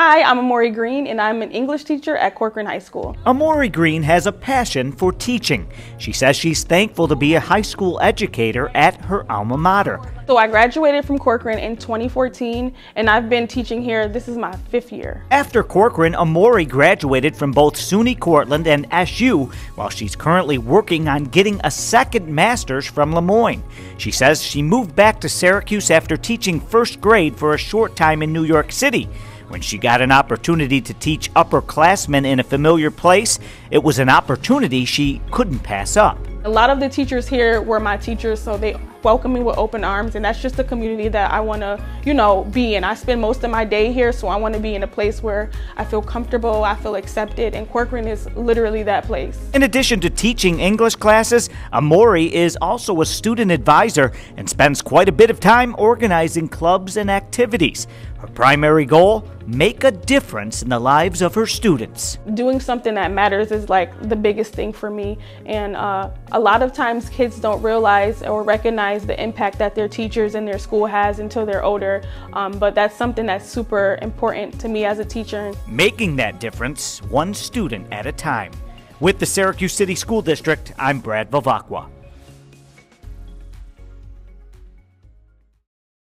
Hi, I'm Amorie Green, and I'm an English teacher at Corcoran High School. Amorie Green has a passion for teaching. She says she's thankful to be a high school educator at her alma mater. So I graduated from Corcoran in 2014, and I've been teaching here. This is my fifth year. After Corcoran, Amorie graduated from both SUNY Cortland and SU, while she's currently working on getting a second master's from Le Moyne. She says she moved back to Syracuse after teaching first grade for a short time in New York City. When she got an opportunity to teach upperclassmen in a familiar place, it was an opportunity she couldn't pass up. A lot of the teachers here were my teachers, so they welcome me with open arms, and that's just the community that I want to, you know, be in. I spend most of my day here, so I want to be in a place where I feel comfortable, I feel accepted, and Corcoran is literally that place. In addition to teaching English classes, Amorie is also a student advisor and spends quite a bit of time organizing clubs and activities. Her primary goal make a difference in the lives of her students. Doing something that matters is like the biggest thing for me. And uh, a lot of times kids don't realize or recognize the impact that their teachers in their school has until they're older. Um, but that's something that's super important to me as a teacher. Making that difference one student at a time. With the Syracuse City School District, I'm Brad Vivacqua.